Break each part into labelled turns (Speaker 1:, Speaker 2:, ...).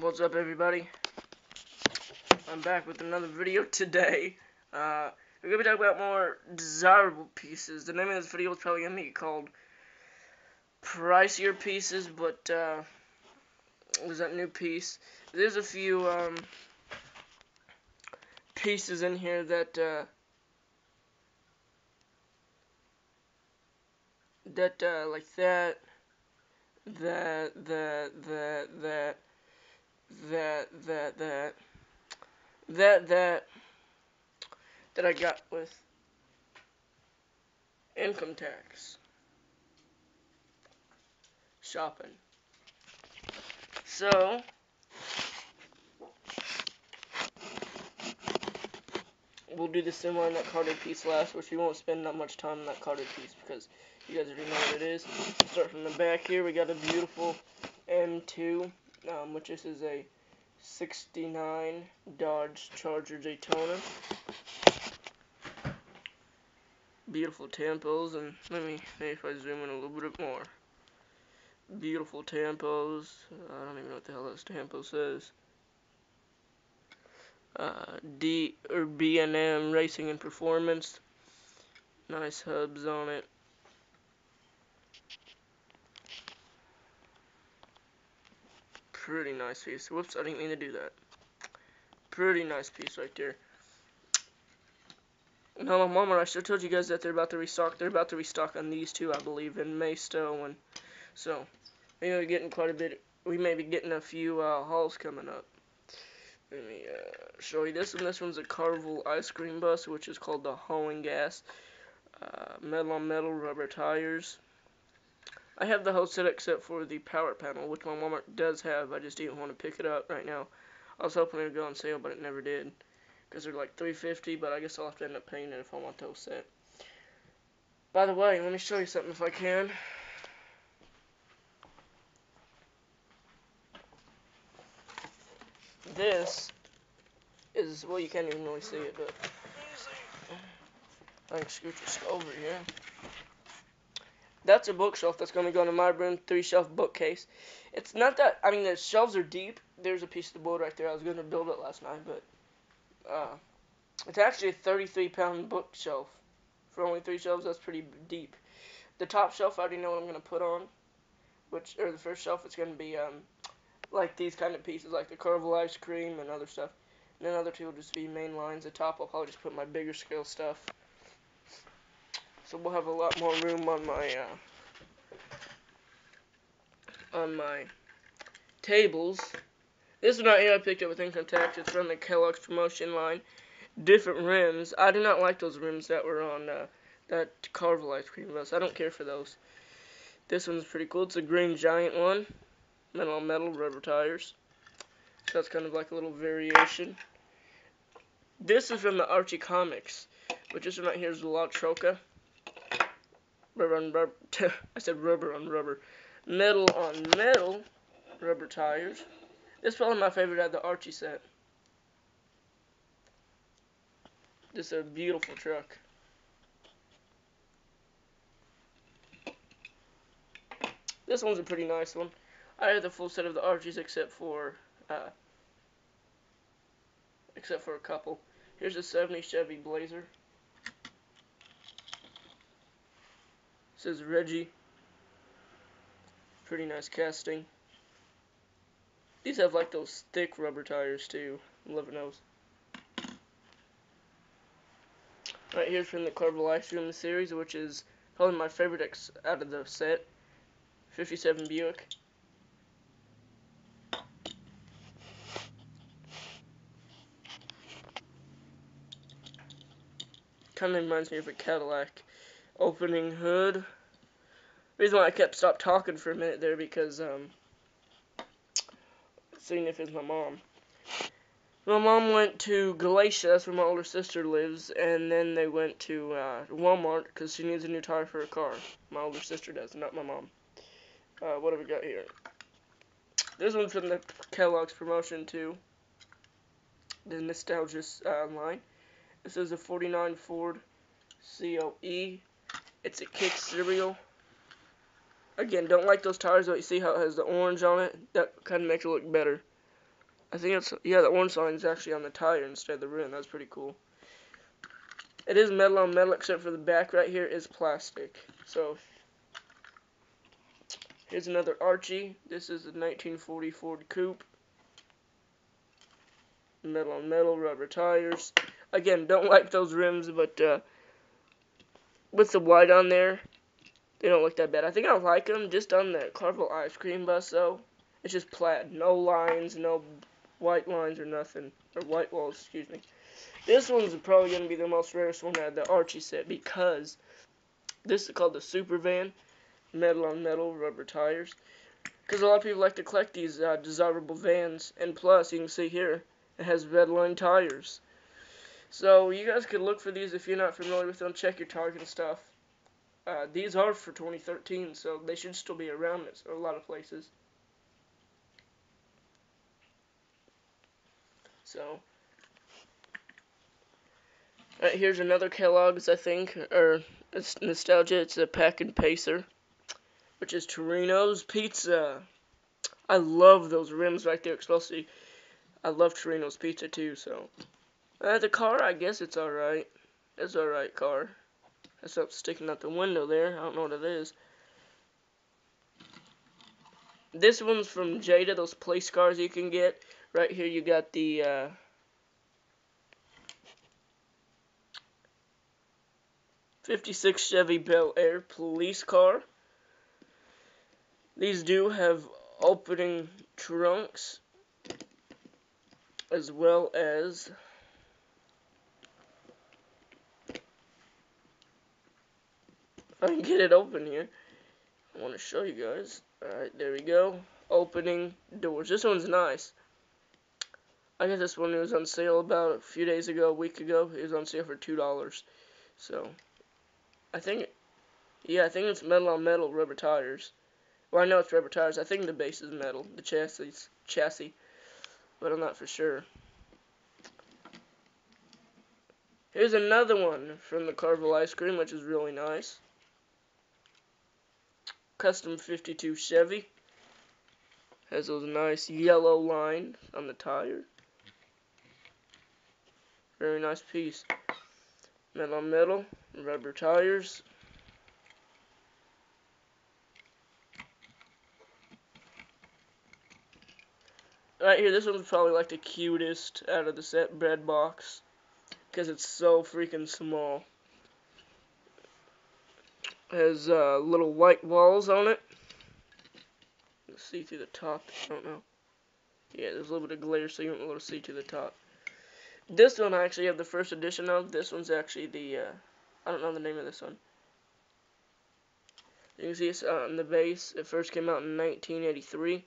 Speaker 1: What's up everybody? I'm back with another video today. Uh, we're to be talking about more desirable pieces. The name of this video is probably to be called Pricier Pieces, but uh, there's that new piece. There's a few um, pieces in here that uh, that uh, like that, that, that, that, that, that, that, that, that, that, that I got with income tax shopping. So, we'll do the similar in that carded piece last, which we won't spend that much time on that carded piece because you guys already know what it is. Start from the back here. We got a beautiful M2, um, which this is a 69 Dodge Charger Daytona. Beautiful tampos, and let me see if I zoom in a little bit more. Beautiful tampos. I don't even know what the hell this tampo says. Uh, D or B&M Racing and Performance. Nice hubs on it. Pretty nice piece. Whoops, I didn't mean to do that. Pretty nice piece right there. No, Mama, I should have told you guys that they're about to restock. They're about to restock on these two, I believe, in May still. And so, we be getting quite a bit. We may be getting a few uh, hauls coming up. Let me uh, show you this one. This one's a Carvel ice cream bus, which is called the Hauling Gas. Uh, metal on metal rubber tires. I have the whole set except for the power panel, which my Walmart does have. I just didn't want to pick it up right now. I was hoping it would go on sale, but it never did. Because they're like 350 but I guess I'll have to end up paying it if I want the whole set. By the way, let me show you something if I can. This is, well, you can't even really see it, but I can scoot this over here. That's a bookshelf that's going to go in my room, three shelf bookcase. It's not that, I mean, the shelves are deep. There's a piece of the board right there. I was going to build it last night, but uh, it's actually a 33 pound bookshelf. For only three shelves, that's pretty deep. The top shelf, I already know what I'm going to put on. Which, or the first shelf, it's going to be um, like these kind of pieces, like the Carvel ice cream and other stuff. And then other two will just be main lines. The top, I'll probably just put my bigger scale stuff. So we'll have a lot more room on my uh, on my tables. This one right here I picked up with Income Tax. It's from the Kellogg's promotion line. Different rims. I do not like those rims that were on uh, that Carvel ice cream bus. I don't care for those. This one's pretty cool. It's a green giant one. Metal on metal, rubber tires. So that's kind of like a little variation. This is from the Archie Comics. But this one right here is the La Troca rubber on rubber. I said rubber on rubber. Metal on metal rubber tires. This is probably my favorite out of the Archie set. This is a beautiful truck. This one's a pretty nice one. I have the full set of the Archies except for uh, except for a couple. Here's a 70 Chevy Blazer. Says Reggie. Pretty nice casting. These have like those thick rubber tires too. Love those. Right here's from the Cream series, which is probably my favorite X out of the set. 57 Buick. Kind of reminds me of a Cadillac opening hood. Reason why I kept stopped talking for a minute there because um, seeing if it's my mom. My mom went to Galatia, that's where my older sister lives, and then they went to uh, Walmart because she needs a new tire for her car. My older sister does, not my mom. Uh, what have we got here? This one's from the Kellogg's promotion too. The Nostalgia uh, line. This is a 49 Ford COE it's a Kix cereal. Again, don't like those tires, but you see how it has the orange on it? That kind of makes it look better. I think it's yeah, the orange line is actually on the tire instead of the rim. That's pretty cool. It is metal on metal, except for the back right here is plastic. So here's another Archie. This is a 1940 Ford Coupe. Metal on metal, rubber tires. Again, don't like those rims, but uh, with the white on there, they don't look that bad. I think I like them just on the Carvel ice cream bus though. It's just plaid, no lines, no white lines or nothing, or white walls, excuse me. This one's probably going to be the most rarest one out of the Archie set because this is called the Super Van, metal on metal, rubber tires. Because a lot of people like to collect these uh, desirable vans, and plus, you can see here, it has red line tires. So you guys could look for these if you're not familiar with them. Check your Target and stuff. Uh, these are for 2013, so they should still be around this, a lot of places. So, Right, here's another Kellogg's, I think, or it's nostalgia. It's a Packin' Pacer, which is Totino's pizza. I love those rims right there, especially. I love Totino's pizza too. So, uh, the car, I guess it's all right. It's all right car. That's up sticking out the window there. I don't know what it is. This one's from Jada. Those place cars you can get. Right here, you got the. Uh, 56 Chevy Bel Air police car. These do have opening trunks as well as I can get it open here. I want to show you guys. Alright, there we go. Opening doors. This one's nice. I got this one. It was on sale about a few days ago, a week ago. It was on sale for $2. So, I think, yeah, I think it's metal on metal rubber tires. Well, I know it's rubber tires. I think the base is metal, the chassis, chassis, but I'm not for sure. Here's another one from the Carvel Ice Cream, which is really nice. Custom 52 Chevy. Has those nice yellow lines on the tire. Very nice piece. Metal metal rubber tires. Right here, this one's probably like the cutest out of the set bread box because it's so freaking small. Has uh, little white walls on it. see through the top. I don't know. Yeah, there's a little bit of glare, so you won't be able to see to the top. This one I actually have the first edition of. This one's actually the uh, I don't know the name of this one. You can see it's on the base. It first came out in 1983.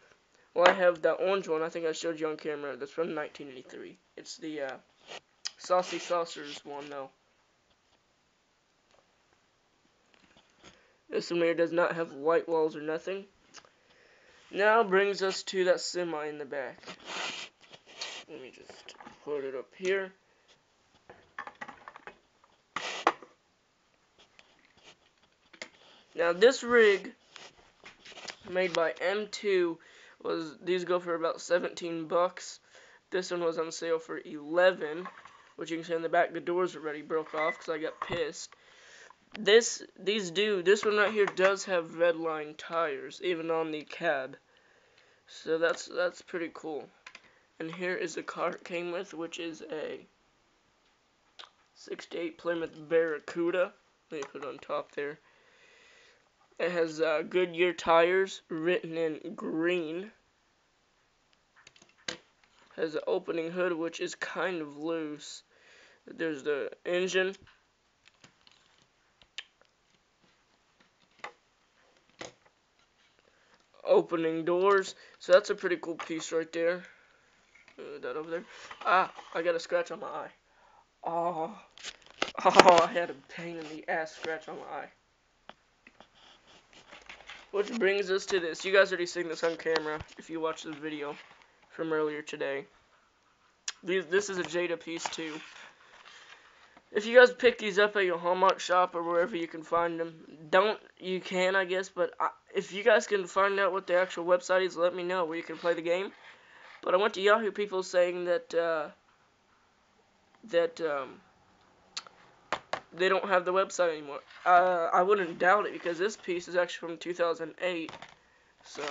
Speaker 1: Well, I have the orange one. I think I showed you on camera. That's from 1983. It's the uh, Saucy Saucers one, though. This one here does not have white walls or nothing. Now brings us to that semi in the back. Let me just put it up here. Now this rig made by M2 was these go for about 17 bucks. This one was on sale for 11, which you can see in the back the doors already broke off because I got pissed. This these do this one right here does have red line tires even on the cab. So that's that's pretty cool. And here is the car it came with, which is a 68 Plymouth Barracuda. Let me put on top there. It has uh, Goodyear tires written in green. Has an opening hood which is kind of loose. There's the engine. Opening doors. So that's a pretty cool piece right there. Uh, that over there. Ah, I got a scratch on my eye. Oh, oh, I had a pain in the ass scratch on my eye. Which brings us to this. You guys already seen this on camera if you watched the video from earlier today. This is a Jada piece too. If you guys pick these up at your Hallmark shop or wherever you can find them, don't, you can I guess, but I, if you guys can find out what the actual website is, let me know where you can play the game. But I went to Yahoo people saying that uh, that um, they don't have the website anymore. Uh, I wouldn't doubt it because this piece is actually from 2008. So,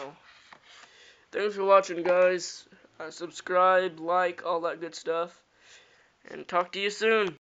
Speaker 1: thanks for watching, guys. Uh, subscribe, like, all that good stuff. And talk to you soon.